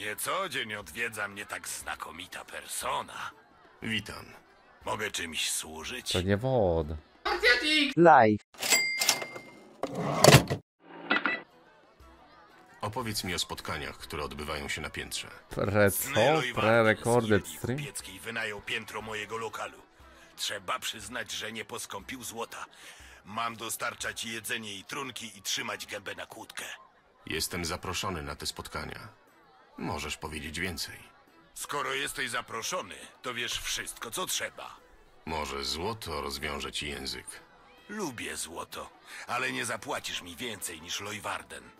Nie co dzień odwiedza mnie tak znakomita persona. Witam. Mogę czymś służyć? To nie woda. Live. Opowiedz mi o spotkaniach, które odbywają się na piętrze. Pre co? Pre-recorded stream? Kupieckiej wynajął piętro mojego lokalu. Trzeba przyznać, że nie poskąpił złota. Mam dostarczać jedzenie i trunki i trzymać gębę na kłódkę. Jestem zaproszony na te spotkania. Możesz powiedzieć więcej. Skoro jesteś zaproszony, to wiesz wszystko, co trzeba. Może złoto rozwiąże ci język. Lubię złoto, ale nie zapłacisz mi więcej niż Lojwarden.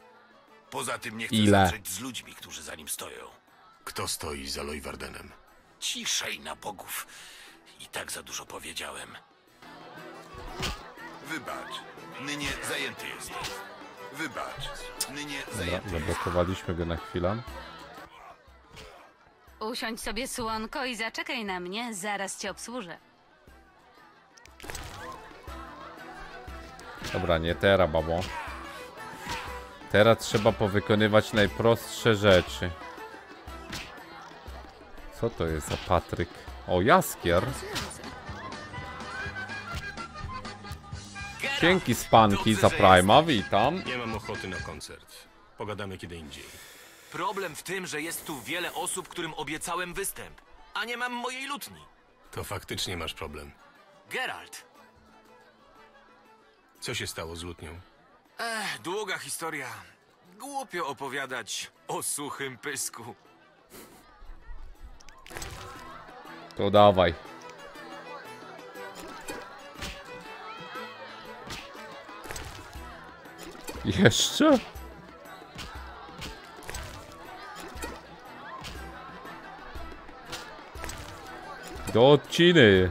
Poza tym nie chcę Ile? zadrzeć z ludźmi, którzy za nim stoją. Kto stoi za Lojwardenem? Ciszej na bogów. I tak za dużo powiedziałem. Wybacz, nynie zajęty jestem. Wybacz, nynie Dobra, zajęty zablokowaliśmy go na chwilę. Usiądź sobie słonko i zaczekaj na mnie, zaraz cię obsłużę. Dobra, nie teraz, babo. Teraz trzeba powykonywać najprostsze rzeczy. Co to jest za Patryk? O, Jaskier. Dzięki spanki za Prima, witam. Nie mam ochoty na koncert. Pogadamy kiedy indziej. Problem w tym, że jest tu wiele osób, którym obiecałem występ, a nie mam mojej lutni. To faktycznie masz problem. Geralt. Co się stało z lutnią? Ech, długa historia. Głupio opowiadać o suchym pysku. To dawaj. Jeszcze? Do odciny.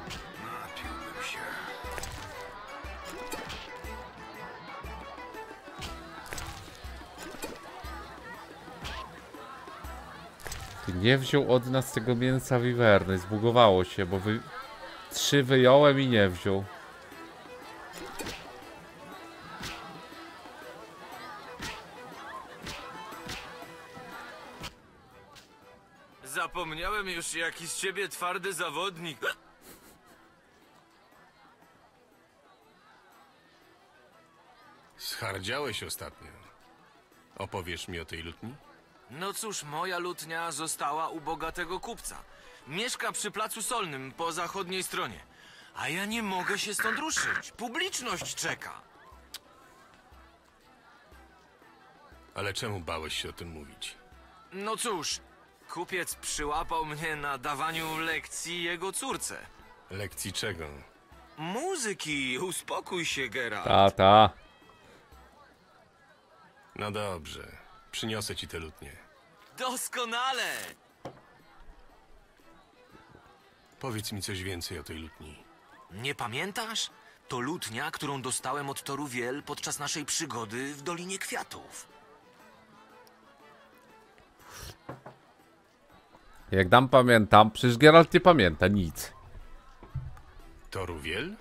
Ty nie wziął od nas tego mięsa wiwerny, zbugowało się, bo wy... Trzy wyjąłem i nie wziął. Już, jaki z ciebie twardy zawodnik. Schardziałeś ostatnio. Opowiesz mi o tej lutni? No cóż, moja lutnia została u bogatego kupca. Mieszka przy placu solnym po zachodniej stronie. A ja nie mogę się stąd ruszyć. Publiczność czeka. Ale czemu bałeś się o tym mówić? No cóż, kupiec przyłapał mnie na dawaniu lekcji jego córce. Lekcji czego? Muzyki, uspokój się, Geralt. Ta, ta. No dobrze. Przyniosę ci tę lutnię. Doskonale! Powiedz mi coś więcej o tej lutni. Nie pamiętasz? To lutnia, którą dostałem od Toru Wiel podczas naszej przygody w Dolinie Kwiatów. Jak dam pamiętam, przecież Geralt nie pamięta nic. Toruwiel?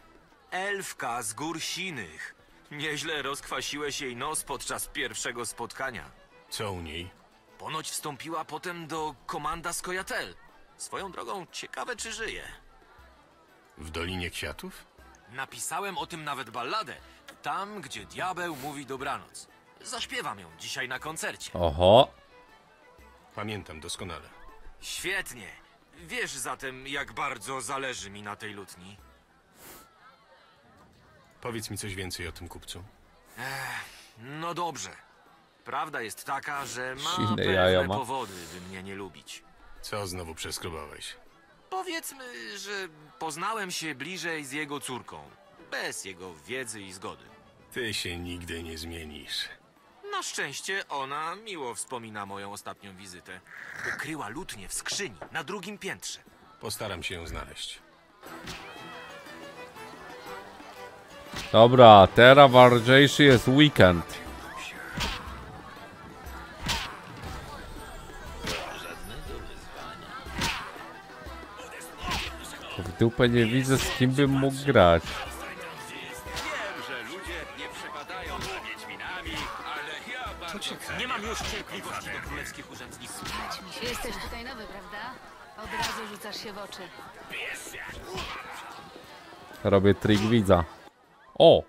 Elfka z gór sinych. Nieźle rozkwasiłeś jej nos podczas pierwszego spotkania. Co u niej? Ponoć wstąpiła potem do komanda Skojatel. Swoją drogą, ciekawe czy żyje. W Dolinie Kwiatów? Napisałem o tym nawet balladę. Tam, gdzie diabeł mówi dobranoc. Zaśpiewam ją dzisiaj na koncercie. Oho. Pamiętam doskonale. Świetnie. Wiesz zatem, jak bardzo zależy mi na tej lutni. Powiedz mi coś więcej o tym kupcu. No dobrze. Prawda jest taka, że ma Silne pewne jaja ma. powody, by mnie nie lubić. Co znowu przeskrobałeś? Powiedzmy, że poznałem się bliżej z jego córką. Bez jego wiedzy i zgody. Ty się nigdy nie zmienisz. Na szczęście ona miło wspomina moją ostatnią wizytę. Ukryła lutnię w skrzyni na drugim piętrze. Postaram się ją znaleźć. Dobra, teraz ważniejszy jest weekend. W dupę nie widzę z kim bym mógł grać. Królewskich urzędników. Jesteś tutaj nowy, prawda? Od razu rzucasz się w oczy. Robię trik widza. O!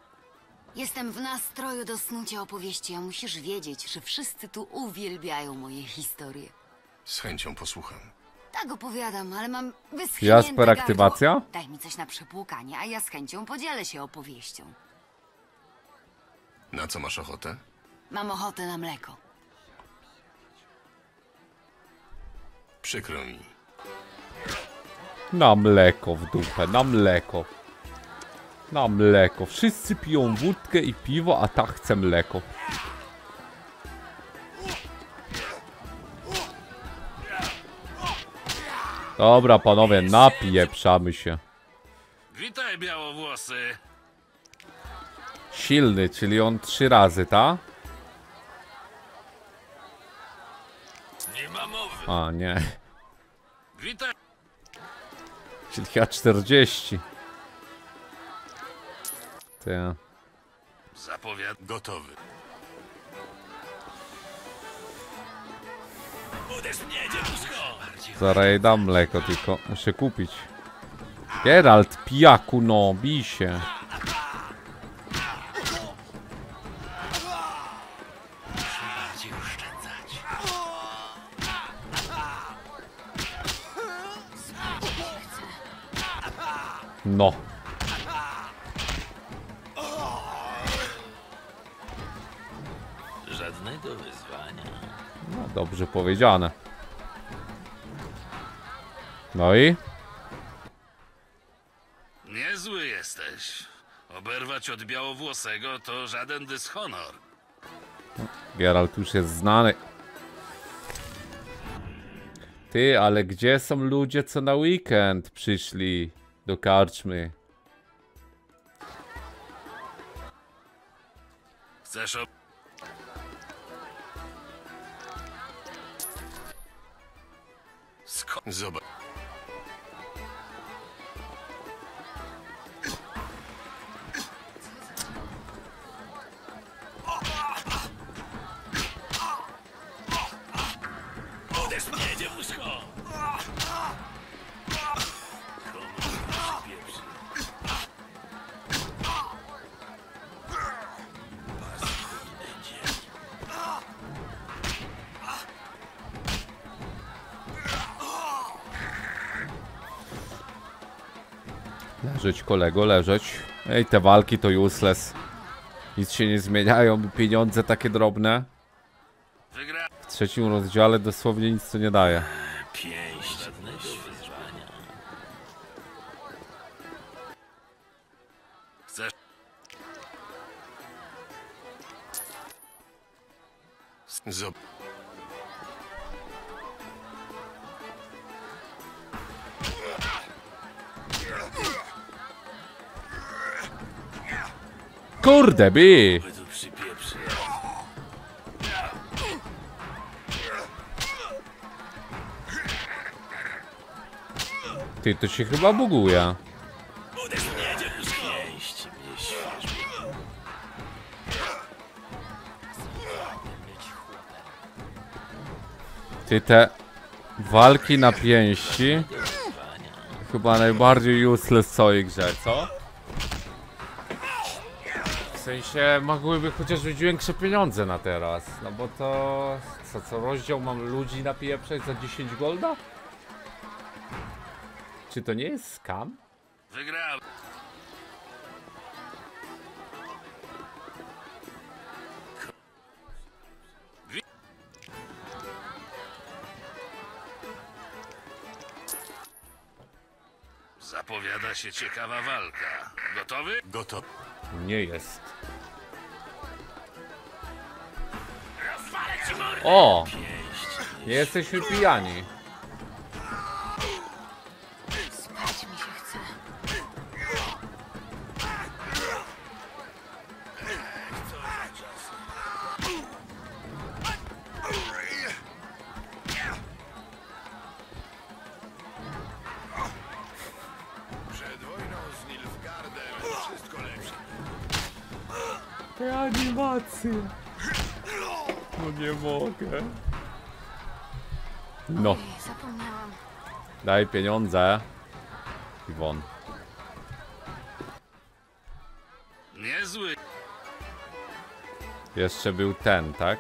Jestem w nastroju do snucia opowieści, a musisz wiedzieć, że wszyscy tu uwielbiają moje historie. Z chęcią posłucham. Tak opowiadam, ale mam wyschnięte Jasper, gardło. aktywacja? Daj mi coś na przepłukanie, a ja z chęcią podzielę się opowieścią. Na co masz ochotę? Mam ochotę na mleko. Przykro mi. Na mleko w dupę, na mleko. Na mleko. Wszyscy piją wódkę i piwo, a ta chce mleko. Dobra, panowie, napieprzamy się. Witaj, białowłosy. Silny, czyli on trzy razy, ta? Nie ma mowy. A, nie. Witaj. Czyli ja 40. Ty. Zapowiad... Gotowy. Zaraz jej dam mleko, tylko muszę kupić. Geralt, pijaku, no, bij się. No. Żadnego wyzwania. no dobrze powiedziane. No i? Niezły jesteś. Oberwać od białowłosego to żaden dyshonor. Geralt już jest znany. Ty, ale gdzie są ludzie, co na weekend przyszli do karczmy? Chcesz ob... Sko... Zobacz. Uderz mnie! Leżeć, kolego, leżeć. Ej, te walki to useless. Nic się nie zmieniają, pieniądze takie drobne. W trzecim rozdziale dosłownie nic to nie daje. Pięść. Zobacz. Kurde, by! Ty, to się chyba buguje. Ty, te walki na pięści chyba najbardziej useless w całej grze, co? W sensie mogłyby chociaż być większe pieniądze na teraz, no bo to... Co, co rozdział mam ludzi napieprzać za 10 golda? Czy to nie jest scam? Wygrałem. Zapowiada się ciekawa walka. Gotowy? Gotowy. Nie jest. O! Nie jesteśmy pijani. Spać mi się chce. Przed wojną z Nilfgaardem wszystko lepsze. Te animacje. No nie mogę. No, zapomniałam. daj pieniądze. Iwon. Niezły. Jeszcze był ten, tak?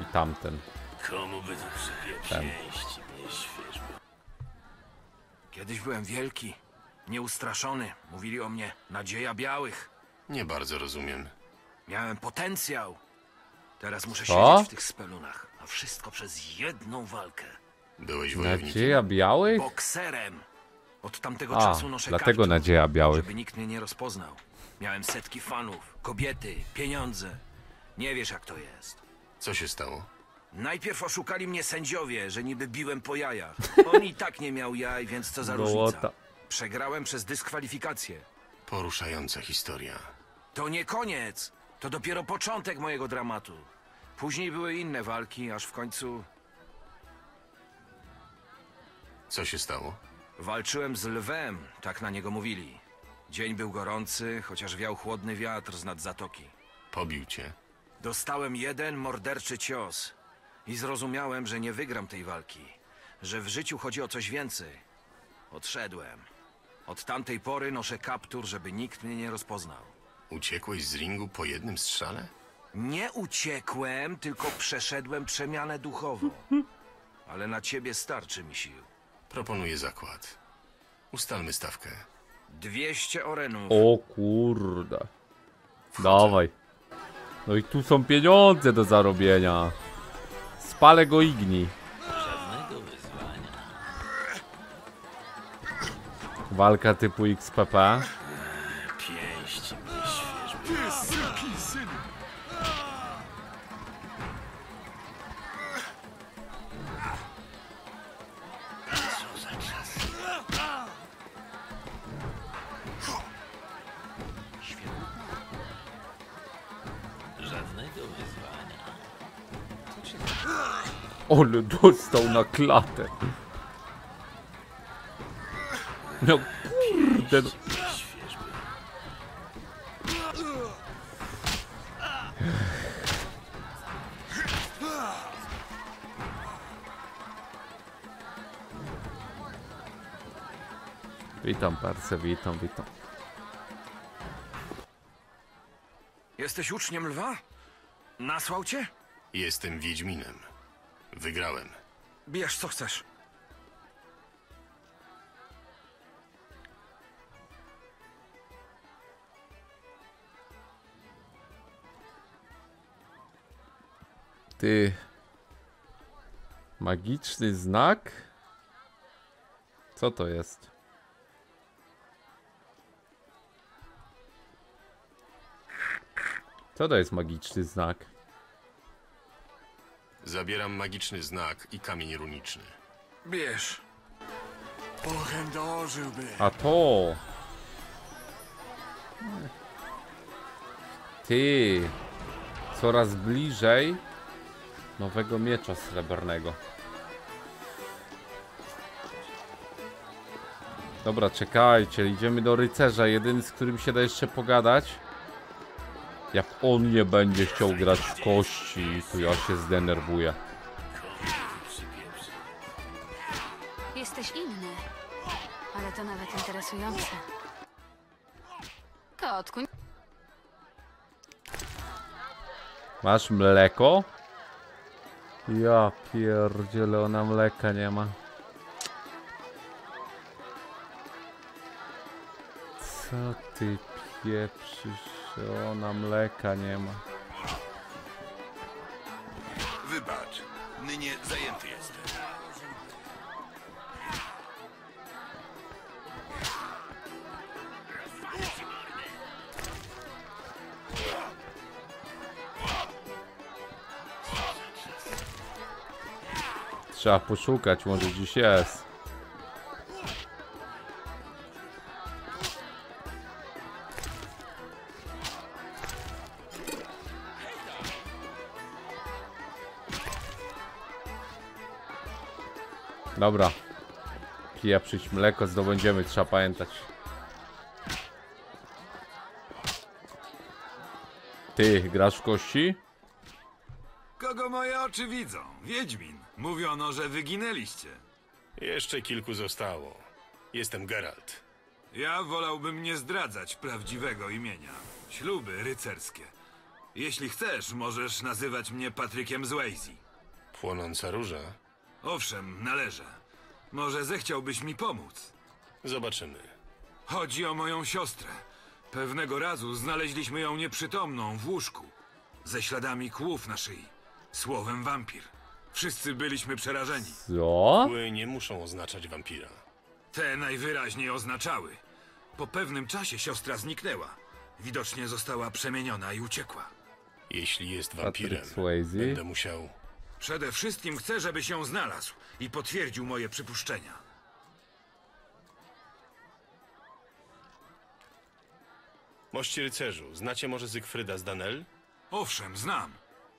I tamten. Komu by to. Kiedyś byłem wielki, nieustraszony. Mówili o mnie nadzieja białych. Nie bardzo rozumiem. Miałem potencjał. Teraz muszę Co? siedzieć w tych spelunach. A wszystko przez jedną walkę. Byłeś wojownikiem. Nadzieja białych? Bokserem. Od tamtego A, czasu noszę dlatego kaptur, nadzieja białych. Żeby nikt mnie nie rozpoznał. Miałem setki fanów, kobiety, pieniądze. Nie wiesz jak to jest. Co się stało? Najpierw oszukali mnie sędziowie, że niby biłem po jajach. On i tak nie miał jaj, więc co za różnica. Gołota. Przegrałem przez dyskwalifikację. Poruszająca historia. To nie koniec. To dopiero początek mojego dramatu. Później były inne walki, aż w końcu Co się stało? walczyłem z lwem, tak na niego mówili. Dzień był gorący, chociaż wiał chłodny wiatr z nad zatoki. Pobił cię. Dostałem jeden morderczy cios i zrozumiałem, że nie wygram tej walki, że w życiu chodzi o coś więcej. Odszedłem. Od tamtej pory noszę kaptur, żeby nikt mnie nie rozpoznał. Uciekłeś z ringu po jednym strzale? Nie uciekłem, tylko przeszedłem przemianę duchową. Ale na ciebie starczy mi sił. Proponuję zakład. Ustalmy stawkę. 200 orenów. O kurde. Dawaj. No i tu są pieniądze do zarobienia. Spalę go igni. Żadnego wyzwania. Walka typu XPP. Ole dostał na klatę. No kurde. no. Witam Perse, witam, witam. Jesteś uczniem lwa? Nasłał cię? Jestem Wiedźminem. Wygrałem. Bierz co chcesz. Ty. Magiczny znak? Co to jest? Co to jest magiczny znak? Zabieram magiczny znak i kamień runiczny. Bierz. Ochędożyłby. A to! Ty! Coraz bliżej nowego miecza srebrnego. Dobra, czekajcie, idziemy do rycerza, jedyny z którym się da jeszcze pogadać. Jak on nie będzie chciał grać w kości, to ja się zdenerwuję. Jesteś inny. Ale to nawet interesujące. Kotku, Masz mleko? Ja pierdzielę, ona mleka nie ma. Co ty pieprzysz, że ona mleka nie ma? Wybacz, nynie zajęty jestem. Trzeba poszukać, może dziś jest. Dobra. Pieprzyć mleko zdobędziemy, trzeba pamiętać. Ty, grasz w kości? Kogo moje oczy widzą? Wiedźmin. Mówiono, że wyginęliście. Jeszcze kilku zostało. Jestem Geralt. Ja wolałbym nie zdradzać prawdziwego imienia. Śluby rycerskie. Jeśli chcesz, możesz nazywać mnie Patrykiem Swayze. Płonąca róża. Owszem, należę. Może zechciałbyś mi pomóc. Zobaczymy. Chodzi o moją siostrę. Pewnego razu znaleźliśmy ją nieprzytomną w łóżku. Ze śladami kłów na szyi. Słowem wampir. Wszyscy byliśmy przerażeni. Co? Kły nie muszą oznaczać wampira. Te najwyraźniej oznaczały. Po pewnym czasie siostra zniknęła. Widocznie została przemieniona i uciekła. Jeśli jest wampirem, Swayze. będę musiał... Przede wszystkim chcę, żeby się znalazł i potwierdził moje przypuszczenia. Mości rycerzu, znacie może Zygfryda z Danel? Owszem, znam.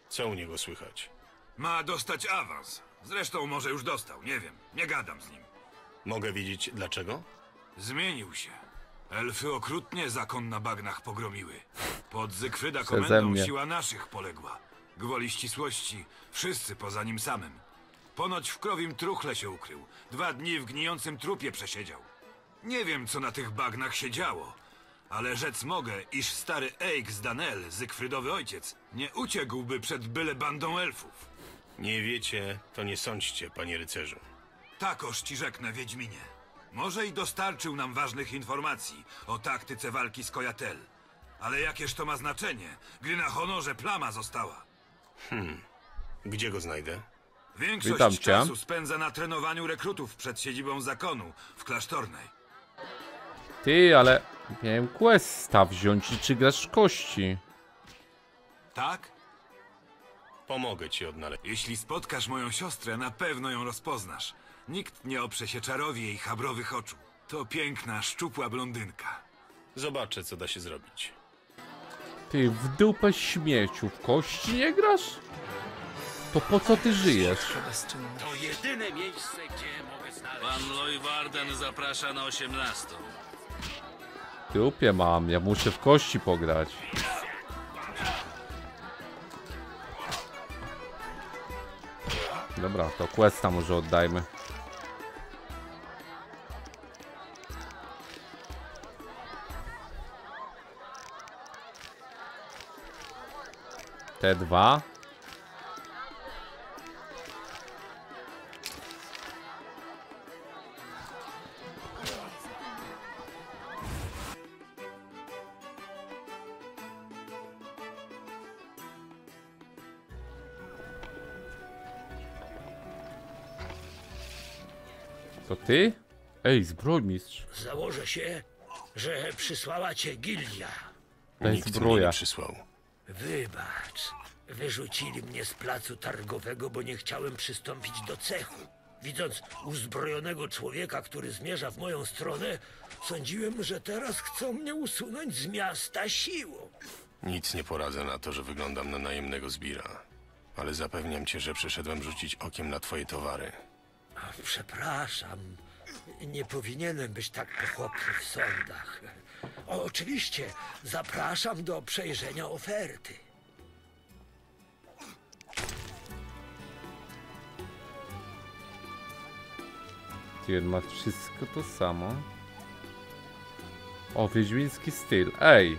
Co u niego słychać? Ma dostać awans. Zresztą może już dostał, nie wiem. Nie gadam z nim. Mogę wiedzieć dlaczego? Zmienił się. Elfy okrutnie zakon na bagnach pogromiły. Pod Zygfryda Przeze komendą mnie. siła naszych poległa. Gwoli ścisłości, wszyscy poza nim samym. Ponoć w krowim truchle się ukrył. Dwa dni w gnijącym trupie przesiedział. Nie wiem, co na tych bagnach się działo, ale rzec mogę, iż stary Eik z Danel, Zygfrydowy ojciec, nie uciekłby przed byle bandą elfów. Nie wiecie, to nie sądźcie, panie rycerzu. Takoż ci rzeknę, Wiedźminie. Może i dostarczył nam ważnych informacji o taktyce walki z Kojatel. Ale jakież to ma znaczenie, gdy na honorze plama została? Gdzie go znajdę? Większość Witam cię. czasu spędza na trenowaniu rekrutów przed siedzibą zakonu w klasztornej. Ty, ale miałem questa wziąć i czy grasz w kości? Tak? Pomogę ci odnaleźć. Jeśli spotkasz moją siostrę, na pewno ją rozpoznasz. Nikt nie oprze się czarowi jej chabrowych oczu. To piękna, szczupła blondynka. Zobaczę, co da się zrobić. Ty, w dupę śmieciu, w kości nie grasz? To po co ty żyjesz? To jedyne miejsce, gdzie mogę znaleźć. Pan Lojwarden zaprasza na 18. W dupie mam, ja muszę w kości pograć. Dobra, to questa może oddajmy. Te dwa. To ty? Ej, zbrojmistrz. Założę się, że przysłała cię gildia. Daj Nikt mnie zbroja. nie przysłał. Wybacz, wyrzucili mnie z placu targowego, bo nie chciałem przystąpić do cechu. Widząc uzbrojonego człowieka, który zmierza w moją stronę, sądziłem, że teraz chcą mnie usunąć z miasta siłą. Nic nie poradzę na to, że wyglądam na najemnego zbira. Ale zapewniam cię, że przyszedłem rzucić okiem na twoje towary. Przepraszam, nie powinienem być tak pochopny w sądach. Oczywiście, zapraszam do przejrzenia oferty. Ty ma wszystko to samo. O, wiedźmiński styl. Ej!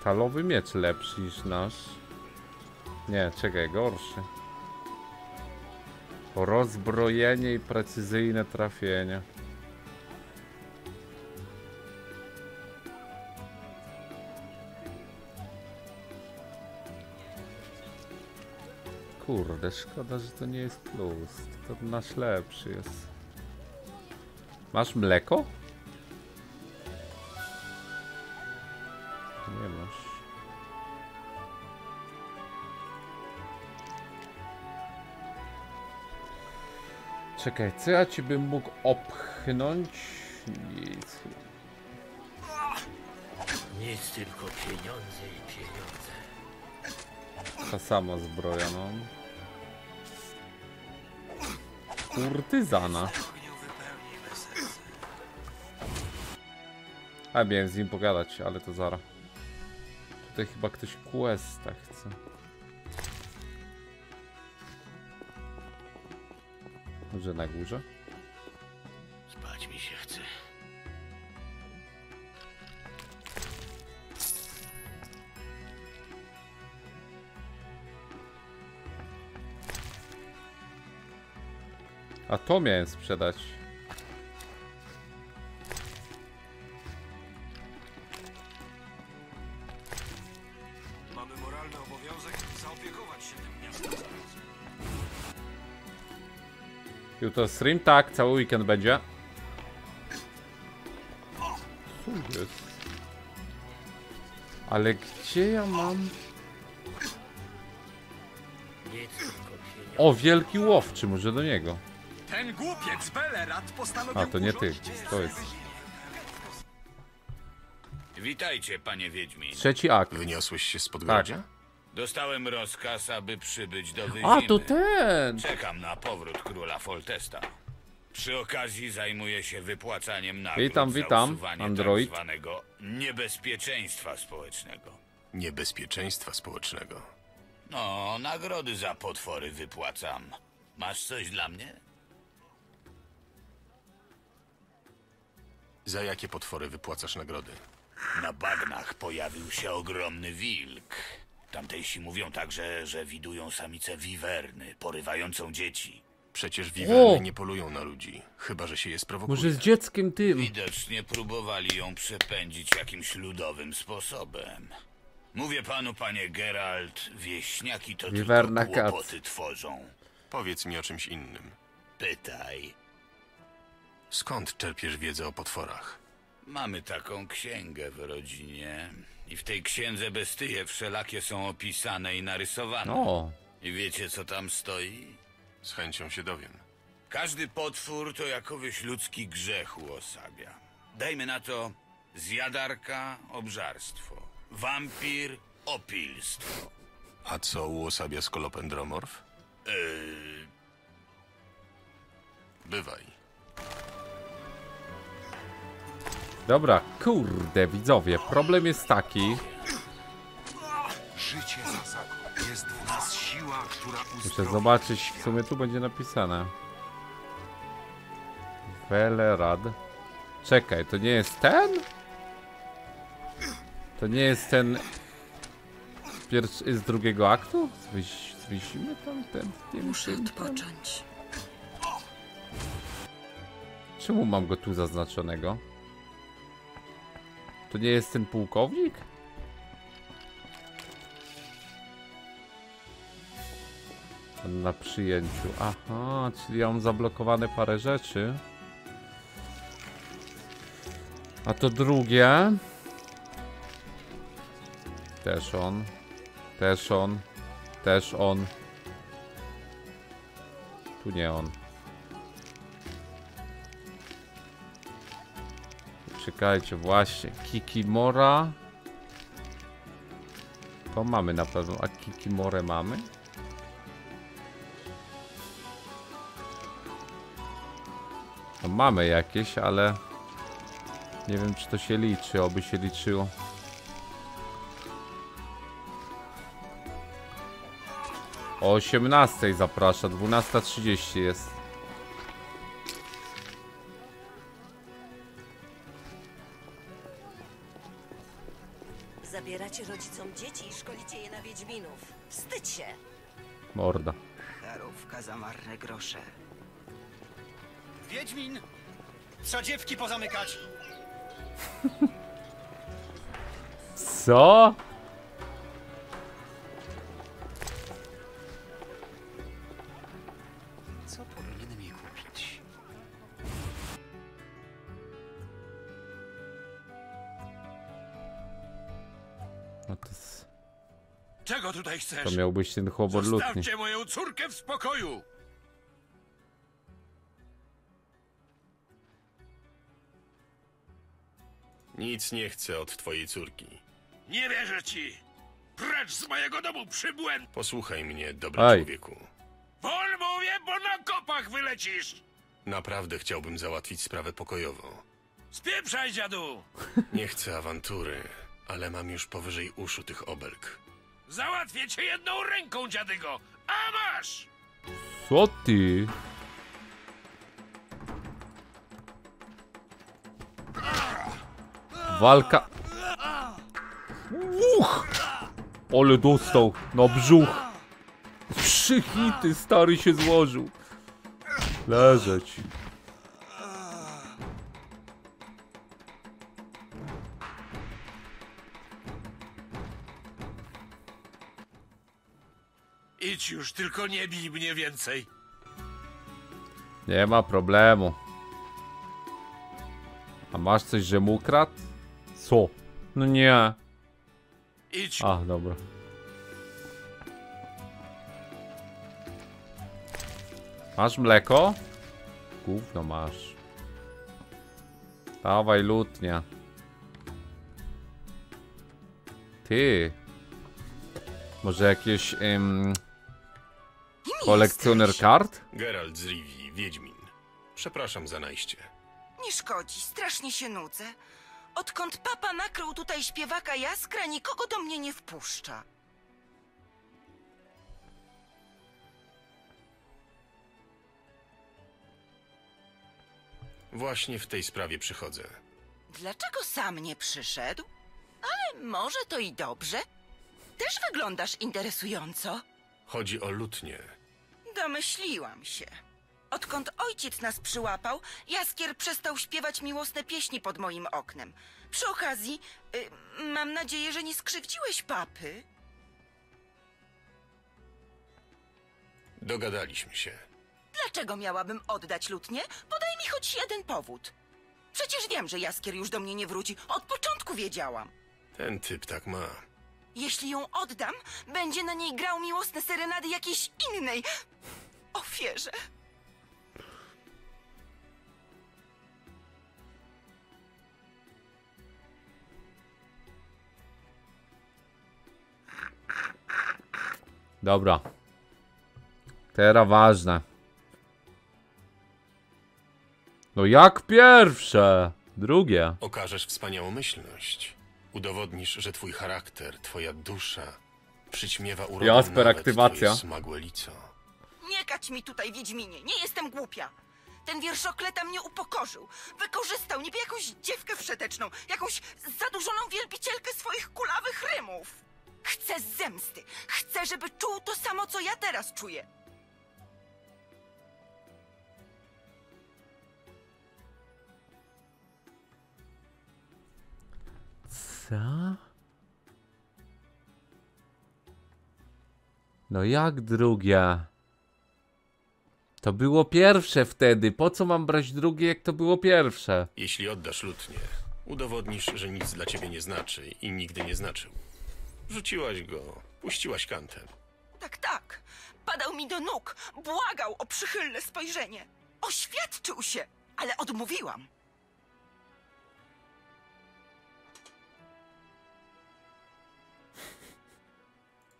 Stalowy miecz lepszy niż nasz. Nie, czekaj, gorszy. Rozbrojenie i precyzyjne trafienie. Kurde, szkoda, że to nie jest plus. To nasz lepszy jest. Masz mleko? Nie masz. Czekaj, co ja ci bym mógł opchnąć? Nic. Nic, tylko pieniądze i pieniądze. Ta sama zbroja, no. Kurtyzana. A miałem z nim pogadać, ale to zara. Tutaj chyba ktoś questa chce. Może na górze? Spać mi się chce. A to miałem sprzedać. Jutro stream? Tak, cały weekend będzie. Co jest? Ale gdzie ja mam... O, wielki łowczy, może do niego. Ten głupiec Belerat postanowił A, to nie ty, to jest. Witajcie, panie Wiedźmin. Trzeci akt. Wyniosłeś się z podgrodzia? Dostałem rozkaz, aby przybyć do Wyzimy. A, to ten! Czekam na powrót króla Foltesta. Przy okazji zajmuję się wypłacaniem nagród Witam, za witam, usuwanie Android. tak zwanego niebezpieczeństwa społecznego. Niebezpieczeństwa społecznego. No, nagrody za potwory wypłacam. Masz coś dla mnie? Za jakie potwory wypłacasz nagrody? Na bagnach pojawił się ogromny wilk. Tamtejsi mówią także, że widują samicę wiwerny, porywającą dzieci. Przecież wiwerny O! nie polują na ludzi, chyba że się je sprowokuje. Może z dzieckiem tym. Widocznie próbowali ją przepędzić jakimś ludowym sposobem. Mówię panu, panie Geralt, wieśniaki to Wiwerna tylko kac. kłopoty tworzą. Powiedz mi o czymś innym. Pytaj. Skąd czerpiesz wiedzę o potworach? Mamy taką księgę w rodzinie. I w tej księdze bestie wszelakie są opisane i narysowane. O, I wiecie, co tam stoi? Z chęcią się dowiem. Każdy potwór to jakowyś ludzki grzech uosabia. Dajmy na to zjadarka, obżarstwo, wampir, opilstwo. A co uosabia skolopendromorf? Yy, Bywaj. Dobra, kurde, widzowie. Problem jest taki. Życie. Jest w nas siła, która Muszę zobaczyć, w sumie tu będzie napisane. Velerad. Czekaj, to nie jest ten? To nie jest ten... z Pierwszy, z drugiego aktu? Zwyślimy tam ten... Tym, Muszę tam? odpocząć. Czemu mam go tu zaznaczonego? To nie jest ten pułkownik? Na przyjęciu. Aha, czyli ja mam zablokowane parę rzeczy. A to drugie. Też on. Też on. Też on. Tu nie on. Czekajcie, właśnie. Kikimora. To mamy na pewno. A Kikimorę mamy? No mamy jakieś, ale nie wiem czy to się liczy, oby się liczyło. O 18 zaprasza, 12.30 jest. Zabieracie rodzicom dzieci i szkolicie je na Wiedźminów. Wstydź się! Morda. Charówka za marne grosze. Wiedźmin! Co dziewki pozamykać? Co to chcesz? miał być ten chłopot lutni. Zostawcie moją córkę w spokoju! Nic nie chcę od twojej córki. Nie wierzę ci! Precz z mojego domu, przybłęd! Posłuchaj mnie, dobry Ej. człowieku. Wol mówię, bo na kopach wylecisz! Naprawdę chciałbym załatwić sprawę pokojowo. Spieprzaj, dziadu! Nie chcę awantury, ale mam już powyżej uszu tych obelg. Załatwię cię jedną ręką, dziadygo! A masz! Co ty? Walka. Uch! Ale dostał na brzuch. Trzy hity, stary się złożył. Leżeć. Tylko nie bij mnie więcej. Nie ma problemu. A masz coś, że mu ukradł? Co? No nie. Idź. A, dobra. Masz mleko? Gówno masz. Dawaj lutnia. Ty. Może jakieś em, kolekcjoner kart? Geralt z Rivii, Wiedźmin. Przepraszam za najście. Nie szkodzi, strasznie się nudzę. Odkąd papa nakrył tutaj śpiewaka Jaskra, nikogo do mnie nie wpuszcza. Właśnie w tej sprawie przychodzę. Dlaczego sam nie przyszedł? Ale może to i dobrze. Też wyglądasz interesująco. Chodzi o lutnię. Domyśliłam się. Odkąd ojciec nas przyłapał, Jaskier przestał śpiewać miłosne pieśni pod moim oknem. Przy okazji, y, mam nadzieję, że nie skrzywdziłeś papy. Dogadaliśmy się. Dlaczego miałabym oddać lutnię? Podaj mi choć jeden powód. Przecież wiem, że Jaskier już do mnie nie wróci. Od początku wiedziałam. Ten typ tak ma. Jeśli ją oddam, będzie na niej grał miłosne serenady jakiejś innej ofierze. Dobra. Teraz ważne. No jak pierwsze? Drugie. Okażesz wspaniałomyślność. Udowodnisz, że twój charakter, twoja dusza przyćmiewa urodą Jasper, nawet aktywacja. smagłe lico. Nie kać mi tutaj, Wiedźminie, nie jestem głupia. Ten wierszokleta mnie upokorzył. Wykorzystał niby jakąś dziewkę wszeteczną, jakąś zadłużoną wielbicielkę swoich kulawych rymów. Chcę zemsty. Chcę, żeby czuł to samo, co ja teraz czuję. Co? No jak drugie? To było pierwsze wtedy. Po co mam brać drugie, jak to było pierwsze? Jeśli oddasz lutnię, udowodnisz, że nic dla ciebie nie znaczy i nigdy nie znaczył. Rzuciłaś go, puściłaś kantem. Tak, tak. Padał mi do nóg, błagał o przychylne spojrzenie. Oświadczył się, ale odmówiłam.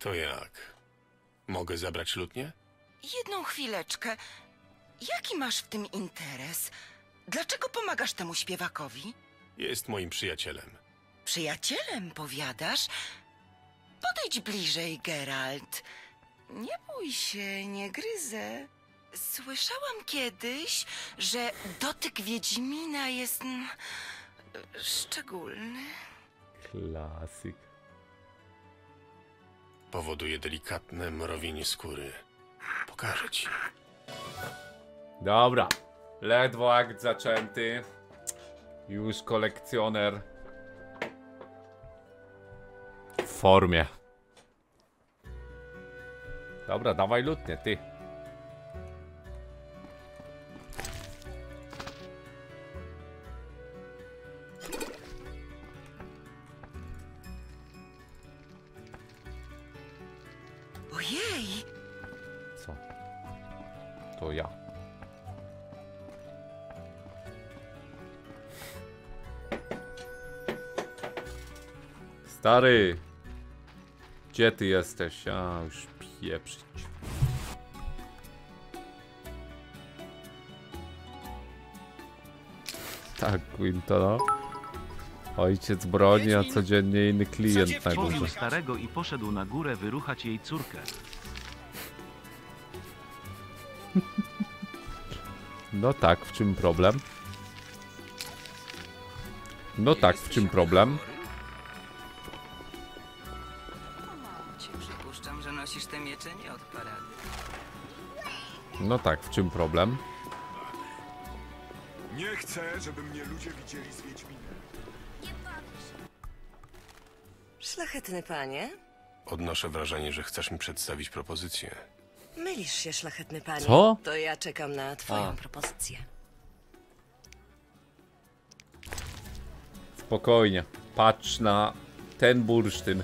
To jak? Mogę zabrać lutnię? Jedną chwileczkę. Jaki masz w tym interes? Dlaczego pomagasz temu śpiewakowi? Jest moim przyjacielem. Przyjacielem, powiadasz? Podejdź bliżej, Geralt. Nie bój się, nie gryzę. Słyszałam kiedyś, że dotyk Wiedźmina jest... mm, szczególny. Klasyk. Powoduje delikatne mrowienie skóry. Pokażę ci. Dobra. Ledwo akt zaczęty. Już kolekcjoner. W formie. Dobra, dawaj lutnie, ty. To ja. Stary! Gdzie ty jesteś? A, już pieprzyć. Tak, Quinto, no. Ojciec broni, a codziennie inny klient na górze. starego i poszedł na górę wyruchać jej córkę. No tak, w czym problem? No tak, w czym problem? Przypuszczam, że nosisz te miecze nie od parady. No tak, w czym problem? Nie chcę, żeby mnie ludzie widzieli z Wiedźminem. Szlachetny panie? Odnoszę wrażenie, że chcesz mi przedstawić propozycję. Mylisz się, szlachetny panie. Co? To ja czekam na twoją A. propozycję. Spokojnie. Patrz na ten bursztyn.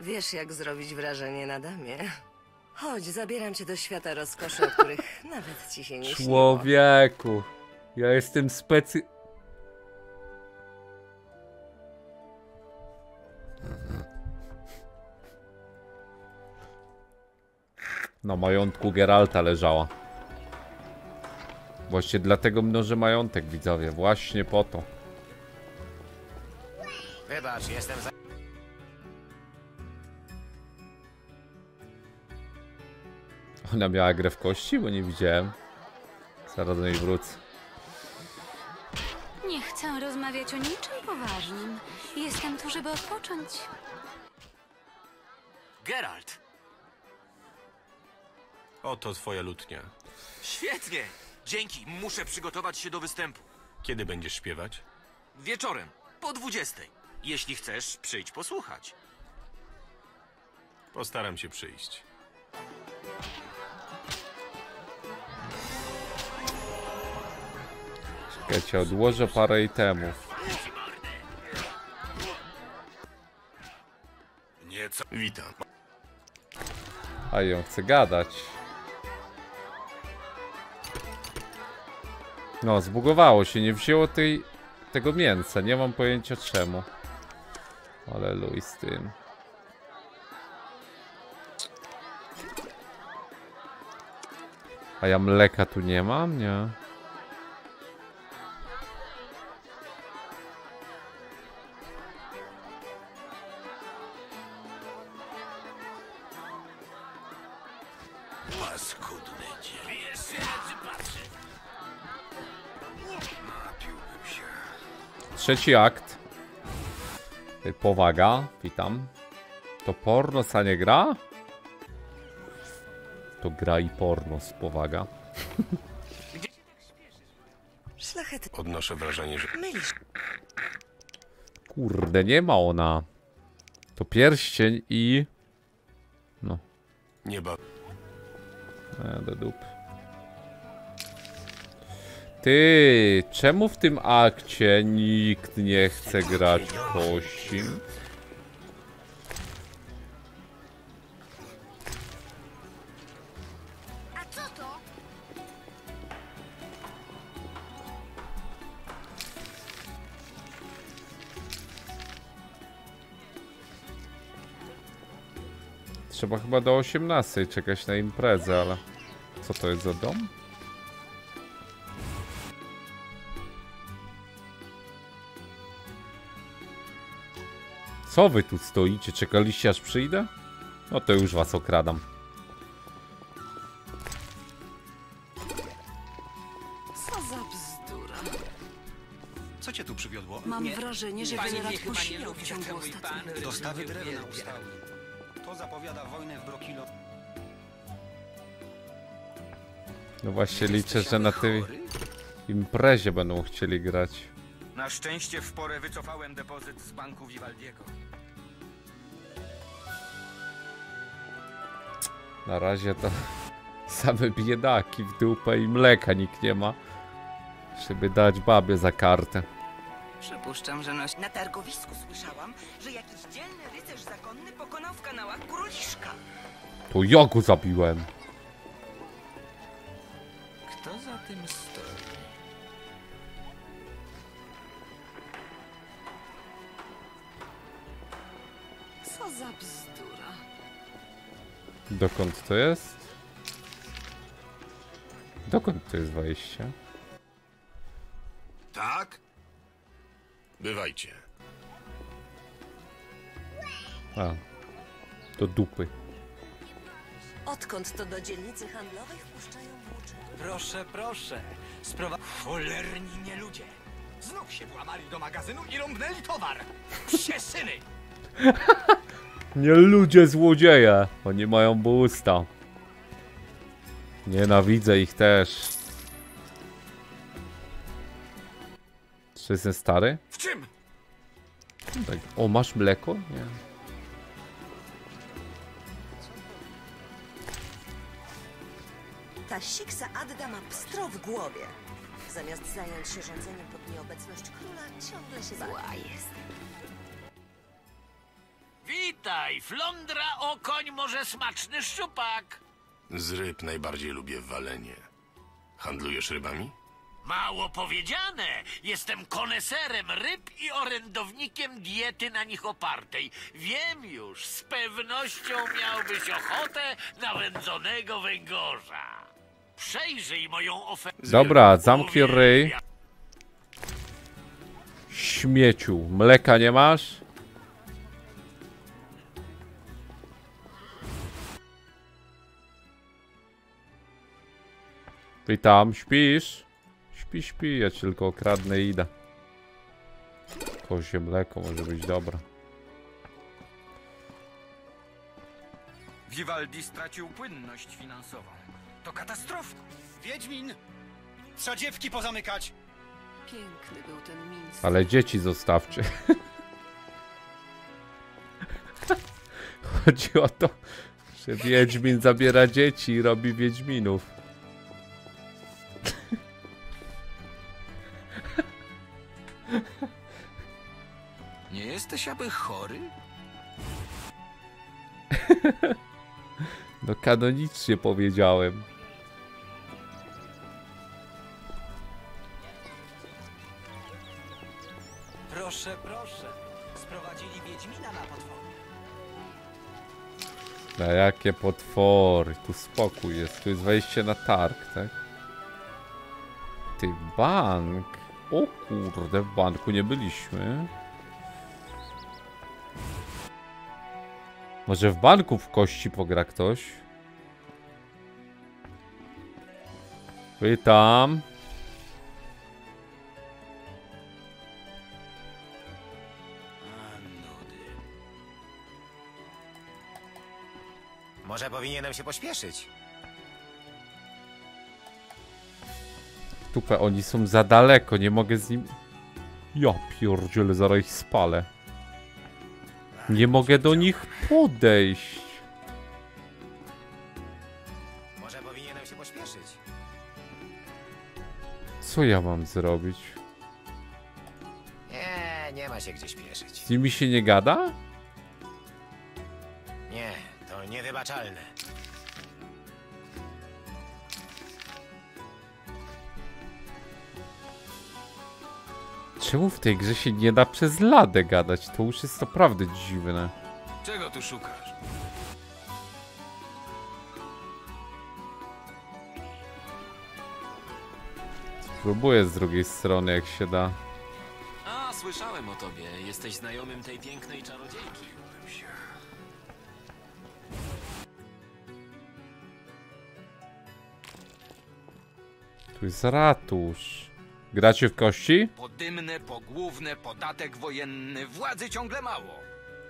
Wiesz, jak zrobić wrażenie na damie? Chodź, zabieram cię do świata rozkoszy, o których nawet ci się nie śniło. Człowieku. Ja jestem specy... Na majątku Geralta leżała. Właśnie dlatego mnożę majątek, widzowie. Właśnie po to. Wybacz, jestem za... Ona miała grę w kości, bo nie widziałem. Zaraz do niej wrócę. Nie chcę rozmawiać o niczym poważnym. Jestem tu, żeby odpocząć. Geralt! Oto twoja lutnia. Świetnie! Dzięki, muszę przygotować się do występu. Kiedy będziesz śpiewać? Wieczorem, po 20. Jeśli chcesz, przyjdź posłuchać. Postaram się przyjść. Czekajcie, odłożę parę itemów. Nieco. Witam. A ją chce gadać. No, zbugowało się, nie wzięło tej, tego mięsa, nie mam pojęcia czemu. Ale luj z tym. A ja mleka tu nie mam, nie? Trzeci akt. Powaga, witam. To pornos, a nie gra? To gra i pornos, powaga. Szlachetny. Odnoszę wrażenie, że... Mylisz. Kurde, nie ma ona. To pierścień i... No, Nie ba... e, do dup. Ty, czemu w tym akcie nikt nie chce grać kości? A co to? Trzeba chyba do 18 czekać na imprezę, ale... Co to jest za dom? Co wy tu stoicie? Czekaliście aż przyjdę? No to już was okradam. Co za bzdura. Co cię tu przywiodło? Mam wrażenie, że nie posijał w ciągu ostatnich. Dostawy drewna ustały. To zapowiada wojnę w Brokilo. No właśnie liczę, że na tej imprezie będą chcieli grać. Na szczęście w porę wycofałem depozyt z banku Vivaldiego. Na razie to same biedaki w dupę i mleka nikt nie ma. Żeby dać babie za kartę. Przypuszczam, że nosi... Na targowisku słyszałam, że jakiś dzielny rycerz zakonny pokonał w kanałach króliszka. To ja go zabiłem. Dokąd to jest? Dokąd to jest wejście? Tak? Bywajcie. A. Do dupy. Odkąd to do dzielnicy handlowej wpuszczają włóczy? Proszę, proszę. Sprowa... Cholerni nie ludzie. Znów się włamali do magazynu i rąbnęli towar. Psie syny! Nie ludzie złodzieje. Oni mają busta. Nienawidzę ich też. Czy jestem stary? W czym? Tak. O, masz mleko? Nie. Ta siksa Adda ma pstro w głowie. Zamiast zająć się rządzeniem pod nieobecność króla, ciągle się Zła jest. Witaj, flądra, okoń, może smaczny szczupak. Z ryb najbardziej lubię walenie. Handlujesz rybami? Mało powiedziane. Jestem koneserem ryb i orędownikiem diety na nich opartej. Wiem już, z pewnością miałbyś ochotę na wędzonego węgorza. Przejrzyj moją ofertę. Dobra, zamknij ryj. Śmieciu. Mleka nie masz? Witam, śpisz? Śpi, śpi, ja ci tylko okradnę i idę. Kozie mleko może być dobre. Vivaldi stracił płynność finansową. To katastrofa. Wiedźmin! Trzeba dziewki pozamykać. Piękny był ten Mińsk. Ale dzieci zostawcie. Chodzi o to, że Wiedźmin zabiera dzieci i robi Wiedźminów. Jesteś aby chory? No kanonicznie powiedziałem. Proszę, proszę. Sprowadzili Wiedźmina na potwory. Na jakie potwory. Tu spokój jest. Tu jest wejście na targ, tak? Ty, bank. O kurde, w banku nie byliśmy. Może w banku w kości pogra ktoś? Witam. Może powinienem się pośpieszyć. Tupę, oni są za daleko, nie mogę z nim... Ja pierdziele, zaraz ich spalę. Nie mogę do nich podejść. Może powinienem się pośpieszyć. Co ja mam zrobić? Nie, nie ma się gdzie śpieszyć. Z nimi się nie gada? Nie, to niewybaczalne. Czemu w tej grze się nie da przez ladę gadać? To już jest naprawdę dziwne. Czego tu szukasz? Spróbuję z drugiej strony, jak się da. A, słyszałem o tobie. Jesteś znajomym tej pięknej czarodziejki. Tu jest ratusz. Gracie w kości? Podymne, pogłówne, podatek wojenny, władzy ciągle mało.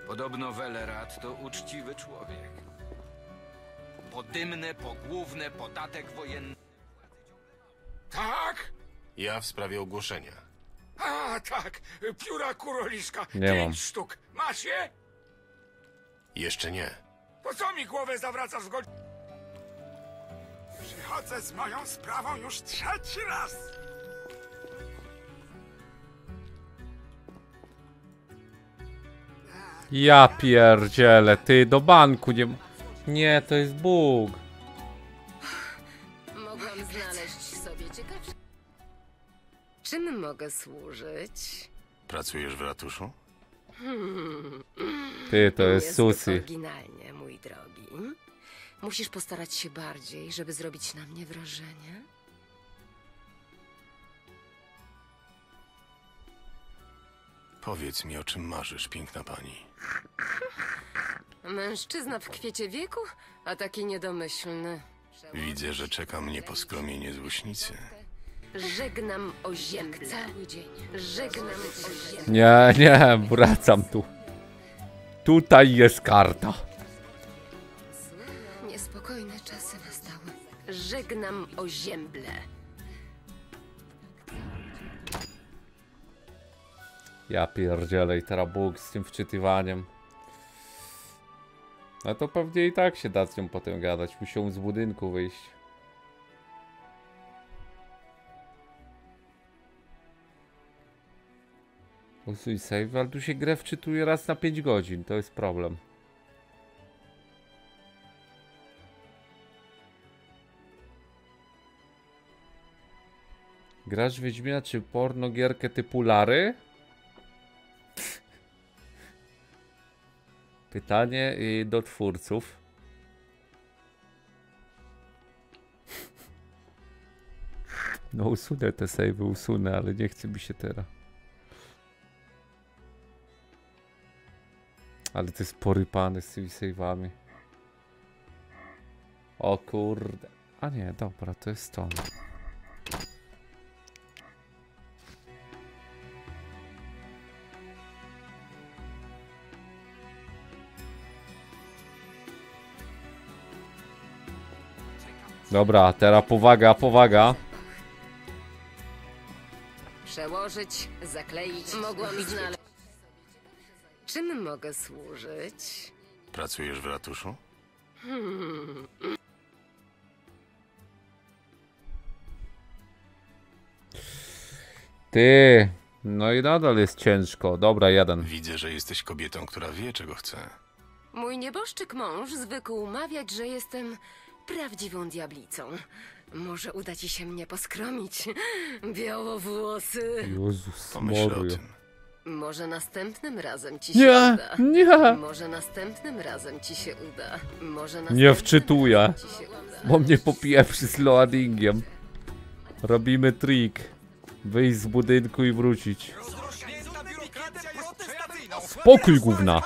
Podobno Welerat to uczciwy człowiek. Podymne, pogłówne, podatek wojenny. Tak? Ja w sprawie ogłoszenia. A, tak. Pióra kuroliszka. Nie Pięć mam. sztuk. Masz je? Jeszcze nie. Po co mi głowę zawracasz w godzinę? Przychodzę z moją sprawą już trzeci raz. Ja pierdzielę, ty do banku nie... Nie, to jest Bóg. Mogłam znaleźć sobie ciekawsze. Czym mogę służyć? Pracujesz w ratuszu? Hmm. Ty, to jest Niezbyt Susi. oryginalnie, mój drogi. Musisz postarać się bardziej, żeby zrobić na mnie wrażenie. Powiedz mi, o czym marzysz, piękna pani. Mężczyzna w kwiecie wieku, a taki niedomyślny. Widzę, że czeka mnie poskromienie złośnicy. Żegnam o ziemle. Cały dzień. Żegnam o. Nie, nie, wracam tu. Tutaj jest karta. Niespokojne czasy nastały. Żegnam o ziemble. Ja pierdzielę i teraz Bóg z tym wczytywaniem. No to pewnie i tak się da z nią potem gadać. Musiał z budynku wyjść. Usuń save, ale tu się grę wczytuje raz na 5 godzin. To jest problem. Grasz Wiedźmina czy porno gierkę typu Lary? Pytanie y, do twórców. No usunę te save, usunę, ale nie chce mi się teraz. Ale to jest porypane z tymi save'ami. O kurde. A nie, dobra, to jest to. Dobra, teraz powaga, powaga. Przełożyć, zakleić. Mogłam znaleźć. Czym mogę służyć? Pracujesz w ratuszu? Hmm. Ty, no i nadal jest ciężko. Dobra, jeden. Widzę, że jesteś kobietą, która wie, czego chce. Mój nieboszczyk mąż zwykł mawiać, że jestem prawdziwą diablicą. Może uda ci się mnie poskromić. Białowłosy. Jezus, Pomyśl o tym. Może następnym razem ci się Nie, uda. nie. Może następnym razem ci się uda. Może wczytuję. ci się uda. Bo mnie popieprzy z loadingiem. Robimy trik. Wyjść z budynku i wrócić. Spokój gówna.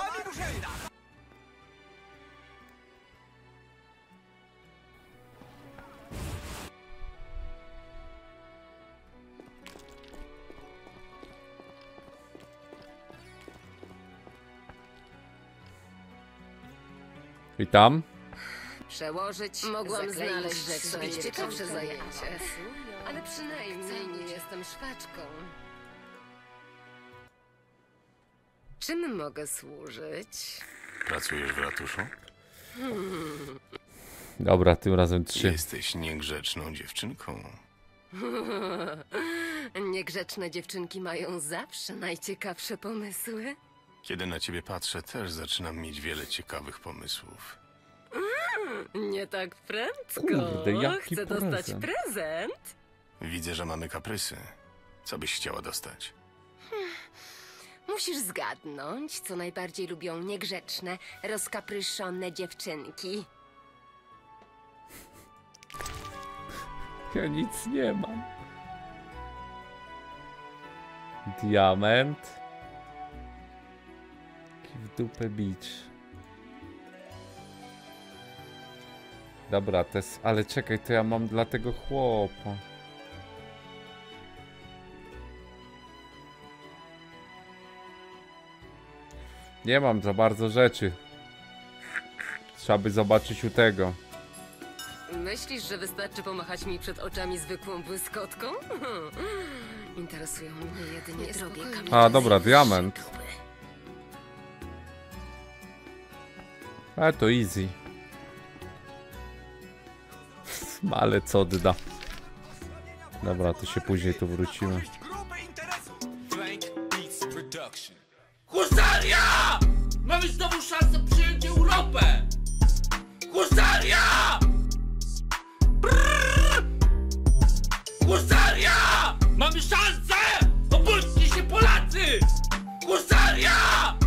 Witam. Przełożyć, mogłam znaleźć sobie ciekawsze zajęcie. Ale przynajmniej nie jestem szwaczką. Czym mogę służyć? Pracujesz w ratuszu? Hmm. Dobra, tym razem trzy. Jesteś niegrzeczną dziewczynką. Niegrzeczne dziewczynki mają zawsze najciekawsze pomysły. Kiedy na ciebie patrzę, też zaczynam mieć wiele ciekawych pomysłów. Nie tak prędko. Kurde, jaki Chcę dostać prezent. prezent. Widzę, że mamy kaprysy. Co byś chciała dostać? Musisz zgadnąć, co najbardziej lubią niegrzeczne, rozkapryszone dziewczynki. Ja nic nie mam. Diament. W dupę bić. Dobra, to jest... Ale czekaj, to ja mam dla tego chłopa. Nie mam za bardzo rzeczy. Trzeba by zobaczyć u tego. Myślisz, że wystarczy pomachać mi przed oczami zwykłą błyskotką? Interesują mnie jedynie drogie kamienie. A, dobra, diament. A to easy. Ale co odda. Dobra, to się później tu wrócimy. Husaria! Mamy znowu szansę przyjąć Europę! Husaria! Brrr! Husaria! Mamy szansę! Obudźcie się Polacy! Husaria!